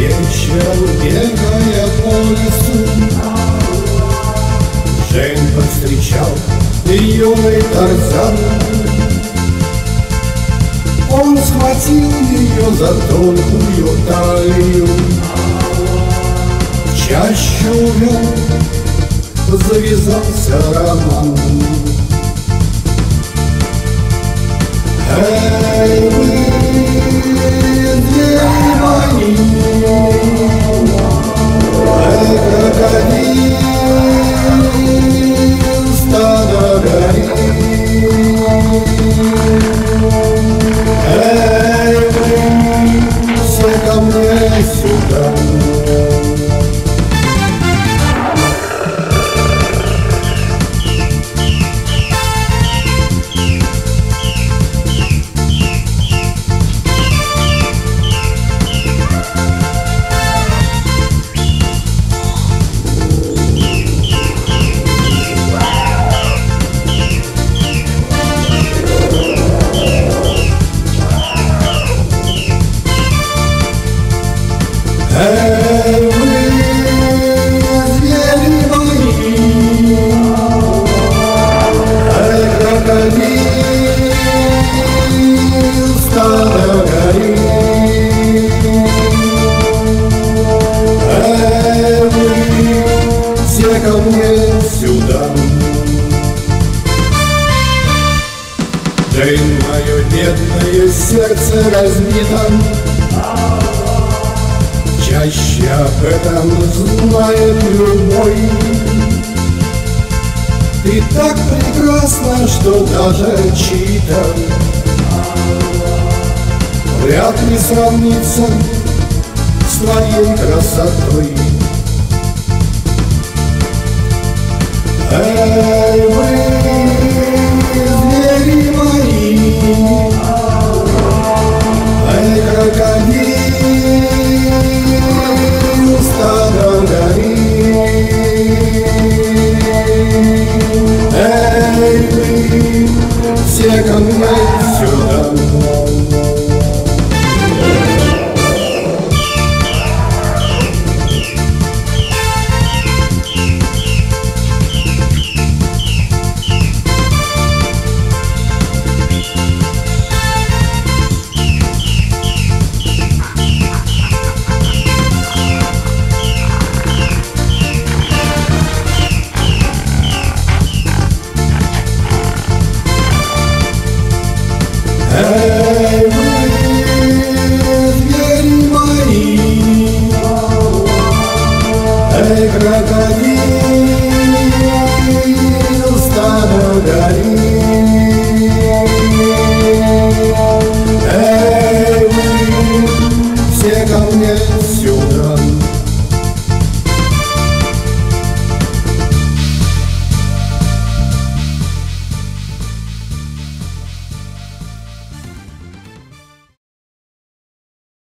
Вечером, бегая по лесу, Жень повстречал юный Тарзан. Он схватил ее за тонкую талию, Чаще увел, завязался роман. Мне Джейн, мое бедное сердце разбито, Чаще об этом знает любой. Ты так прекрасна, что даже чьи-то Вряд ли сравнится с твоей красотой. Эй, Крокодил стану горит Эй, все ко мне сюда.